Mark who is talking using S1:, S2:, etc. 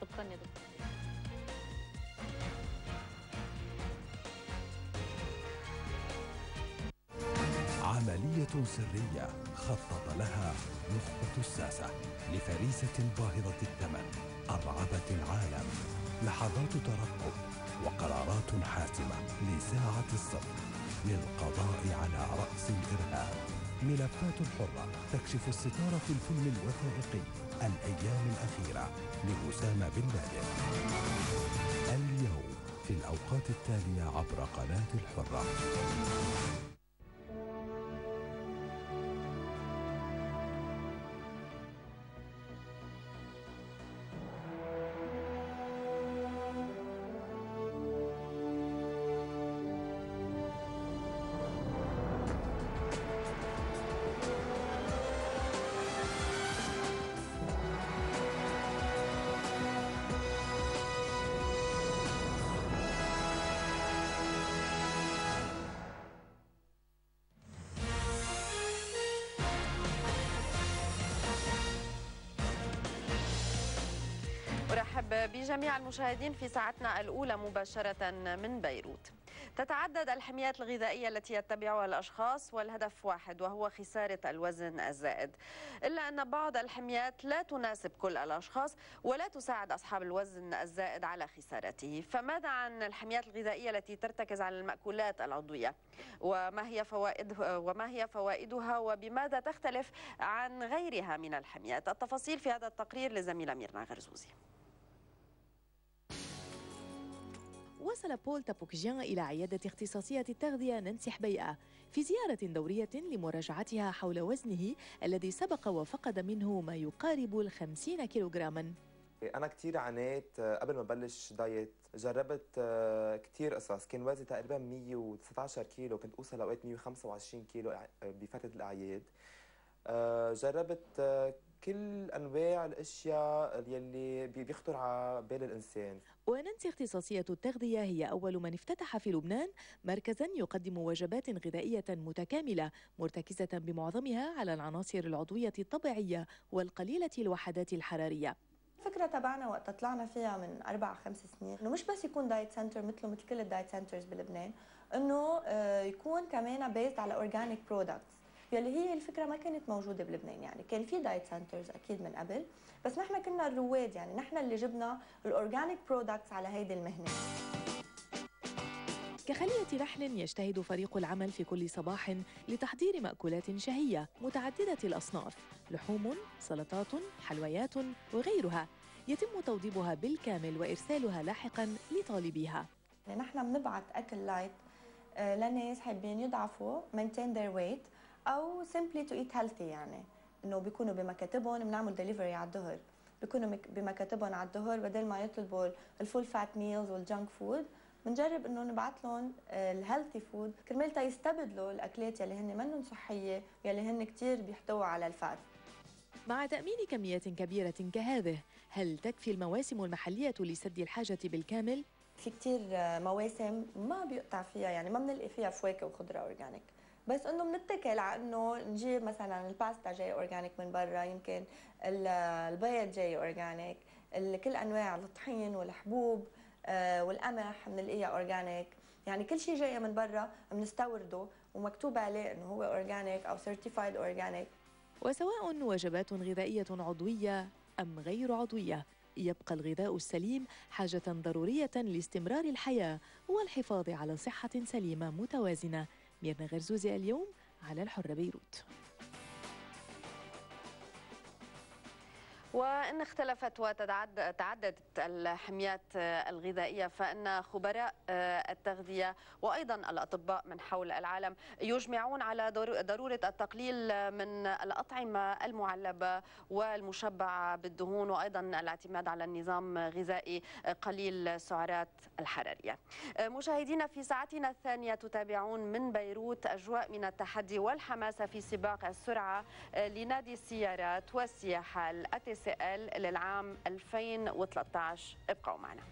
S1: شكرا يا دكتور.
S2: عملية سرية خطط لها نخبة الساسة لفريسة باهظة الثمن أرعبت العالم لحظات ترقب وقرارات حاسمة لساعة الصفر للقضاء على رأس الإرهاب. ملفات حرة تكشف الستار في الفيلم الوثائقي الأيام الأخيرة لأسامة بن لادن اليوم في الأوقات التالية عبر قناة الحرة.
S3: بجميع المشاهدين في ساعتنا الأولى مباشرة من بيروت. تتعدد الحميات الغذائية التي يتبعها الأشخاص والهدف واحد وهو خسارة الوزن الزائد. إلا أن بعض الحميات لا تناسب كل الأشخاص ولا تساعد أصحاب الوزن الزائد على خسارته. فماذا عن الحميات الغذائية التي ترتكز على المأكولات العضوية؟ وما هي فوائد وما هي فوائدها؟ وبماذا تختلف عن غيرها من الحميات؟ التفاصيل في هذا التقرير لزميلة ميرنا غرزوزي.
S4: وصل بول تابوكجيان إلى عيادة اختصاصية التغذية نانسي حبيئة في زيارة دورية لمراجعتها حول وزنه الذي سبق وفقد منه ما يقارب الخمسين كيلوغراما.
S5: أنا كثير عانيت قبل ما بلش دايت جربت كثير قصص. كان وزني تقريبا 119 كيلو كنت أوصل أوقات 125 كيلو بفترة الأعياد. جربت كل أنواع الأشياء يلي بيخطر على بال الإنسان.
S4: ونانسي اختصاصية التغذية هي أول من افتتح في لبنان مركزا يقدم وجبات غذائية متكاملة مرتكزة بمعظمها على العناصر العضوية الطبيعية والقليلة الوحدات الحرارية.
S6: الفكرة تبعنا وقت طلعنا فيها من أربع خمس سنين إنه مش بس يكون diet center مثله مثل كل ال diet centers بلبنان إنه يكون كمان based على organic products يلي هي الفكرة ما كانت موجودة بلبنان يعني. كان في diet centers أكيد من قبل بس نحن كنا الرواد يعني. نحن اللي جبنا ال organic products على هيدي المهنة.
S4: كخلية نحل يجتهد فريق العمل في كل صباح لتحضير مأكولات شهية متعددة الأصناف لحوم، سلطات، حلويات وغيرها. يتم توضيبها بالكامل وإرسالها لاحقا لطالبيها.
S6: يعني نحن بنبعت أكل light لناس حابين يضعفوا maintain their weight. أو simply to eat healthy يعني. إنه بيكونوا بمكاتبهم بنعمل ديليفري على الظهر. بيكونوا بمكاتبهم على الظهر بدل ما يطلبوا ال full fat meals وال junk food بنجرب إنه نبعث لهم ال healthy food كرمال يستبدلوا الأكلات يلي هن منهن صحية يلي هن كثير بيحتووا على ال fat
S4: مع تأمين كميات كبيرة كهذه هل تكفي المواسم المحلية لسد الحاجة بالكامل؟
S6: في كثير مواسم ما بيقطع فيها يعني ما بنلقي فيها فواكه وخضرة organic بس انه بنتكل على انه نجيب مثلا الباستا جاي organic من برا يمكن البيض جاي organic كل أنواع الطحين والحبوب والقمح بنلاقيها organic يعني كل شيء جاي من برا بنستورده ومكتوب عليه إنه هو organic أو certified organic
S4: وسواء وجبات غذائية عضوية أم غير عضوية يبقى الغذاء السليم حاجة ضرورية لاستمرار الحياة والحفاظ على صحة سليمة متوازنة. ميرنا غرزوزي اليوم على الحرة بيروت.
S3: وإن اختلفت وتعددت الحميات الغذائية فإن خبراء التغذية وأيضا الأطباء من حول العالم يجمعون على ضرورة التقليل من الأطعمة المعلبة والمشبعة بالدهون وأيضا الاعتماد على النظام غذائي قليل السعرات الحرارية. مشاهدينا في ساعتنا الثانية تتابعون من بيروت أجواء من التحدي والحماسة في سباق السرعة لنادي السيارات والسياحة الأتس للعام 2013 ابقوا معنا.